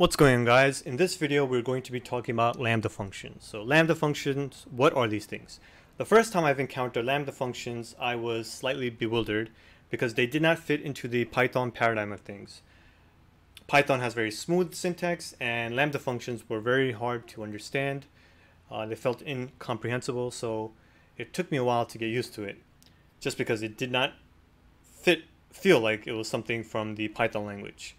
What's going on guys? In this video we're going to be talking about lambda functions. So lambda functions, what are these things? The first time I've encountered lambda functions I was slightly bewildered because they did not fit into the Python paradigm of things. Python has very smooth syntax and lambda functions were very hard to understand. Uh, they felt incomprehensible so it took me a while to get used to it just because it did not fit feel like it was something from the Python language.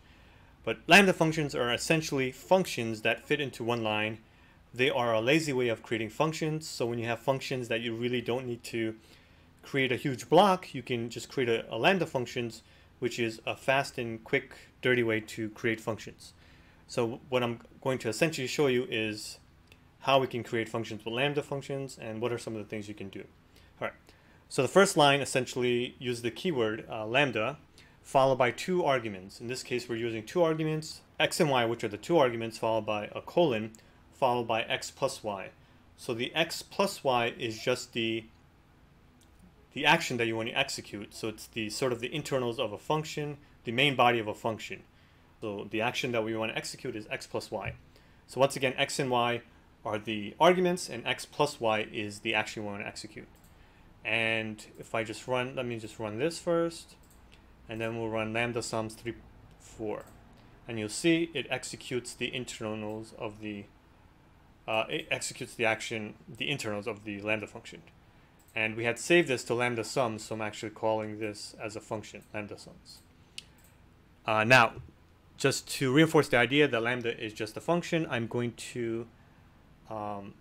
But lambda functions are essentially functions that fit into one line. They are a lazy way of creating functions. So when you have functions that you really don't need to create a huge block, you can just create a, a lambda functions, which is a fast and quick, dirty way to create functions. So what I'm going to essentially show you is how we can create functions with lambda functions and what are some of the things you can do. All right. So the first line essentially uses the keyword uh, lambda followed by two arguments. In this case, we're using two arguments, x and y, which are the two arguments, followed by a colon, followed by x plus y. So the x plus y is just the the action that you want to execute. So it's the sort of the internals of a function, the main body of a function. So the action that we want to execute is x plus y. So once again, x and y are the arguments, and x plus y is the action we want to execute. And if I just run, let me just run this first and then we'll run lambda sums 3, 4. And you'll see it executes the internals of the, uh, it executes the action, the internals of the lambda function. And we had saved this to lambda sums, so I'm actually calling this as a function, lambda sums. Uh, now, just to reinforce the idea that lambda is just a function, I'm going to, um,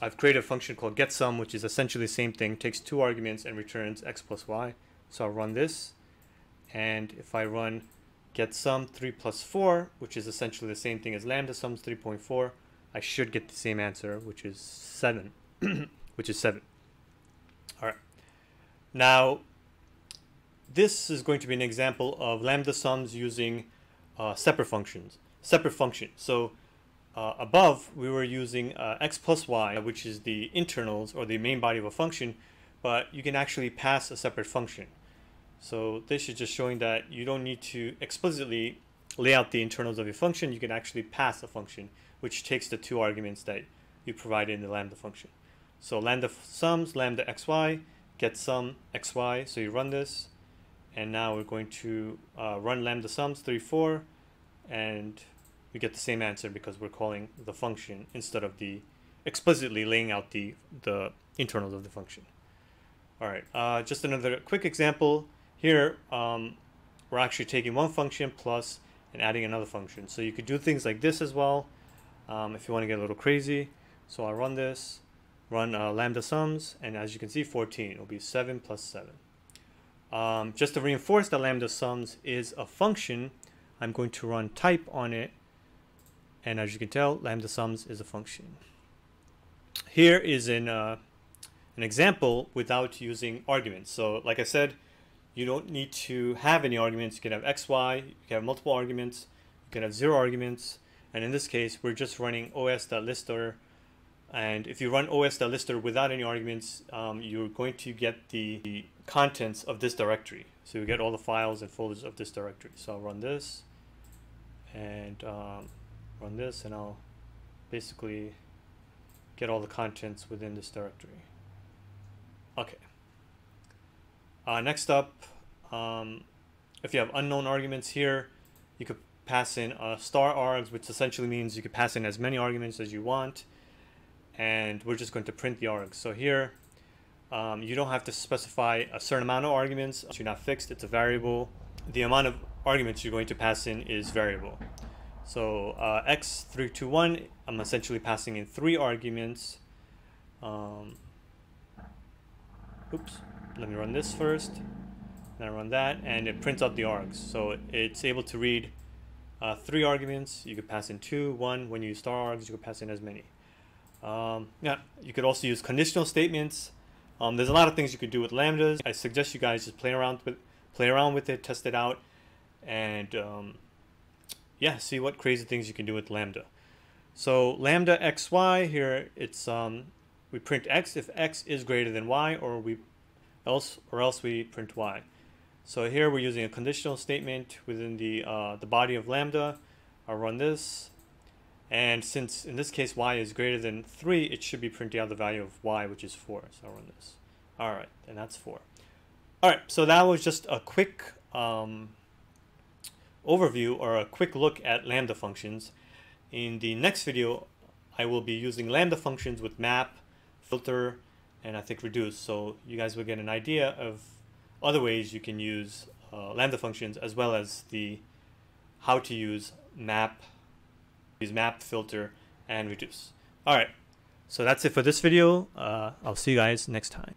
I've created a function called getSum, which is essentially the same thing, takes two arguments and returns x plus y. So I'll run this, and if I run get sum 3 plus 4, which is essentially the same thing as lambda sums 3.4, I should get the same answer, which is 7, which is 7. All right. Now, this is going to be an example of lambda sums using uh, separate functions, separate function. So uh, above, we were using uh, x plus y, which is the internals or the main body of a function, but you can actually pass a separate function. So this is just showing that you don't need to explicitly lay out the internals of your function. You can actually pass a function, which takes the two arguments that you provided in the lambda function. So lambda sums, lambda xy, get sum xy. So you run this, and now we're going to uh, run lambda sums 3, 4, and we get the same answer because we're calling the function instead of the explicitly laying out the, the internals of the function. All right, uh, just another quick example. Here, um, we're actually taking one function plus and adding another function. So you could do things like this as well um, if you want to get a little crazy. So I'll run this, run uh, lambda sums, and as you can see, 14. It'll be 7 plus 7. Um, just to reinforce that lambda sums is a function, I'm going to run type on it. And as you can tell, lambda sums is a function. Here is an, uh, an example without using arguments. So like I said, you don't need to have any arguments. You can have x, y, you can have multiple arguments, you can have zero arguments. And in this case, we're just running os.listdir. And if you run os.listdir without any arguments, um, you're going to get the, the contents of this directory. So you get all the files and folders of this directory. So I'll run this and um, run this and I'll basically get all the contents within this directory. Okay. Uh, next up, um, if you have unknown arguments here, you could pass in a star args, which essentially means you could pass in as many arguments as you want. And we're just going to print the args. So here, um, you don't have to specify a certain amount of arguments. You're not fixed, it's a variable. The amount of arguments you're going to pass in is variable. So uh, x321, I'm essentially passing in three arguments. Um, oops let me run this first. Then I run that, and it prints out the args. So it's able to read uh, three arguments. You could pass in two, one. When you use star args, you could pass in as many. Um, yeah, you could also use conditional statements. Um, there's a lot of things you could do with lambdas. I suggest you guys just play around with, play around with it, test it out, and um, yeah, see what crazy things you can do with lambda. So lambda xy here, it's um, we print x if x is greater than y, or we else or else we print y. So here we're using a conditional statement within the, uh, the body of lambda. I'll run this And since in this case y is greater than 3, it should be printing out the value of y, which is 4. So I'll run this. All right, and that's 4. All right, so that was just a quick um, overview or a quick look at Lambda functions. In the next video, I will be using Lambda functions with map, filter, and I think reduce. So you guys will get an idea of other ways you can use uh, Lambda functions as well as the how to use map use map, filter, and reduce. All right, so that's it for this video. Uh, I'll see you guys next time.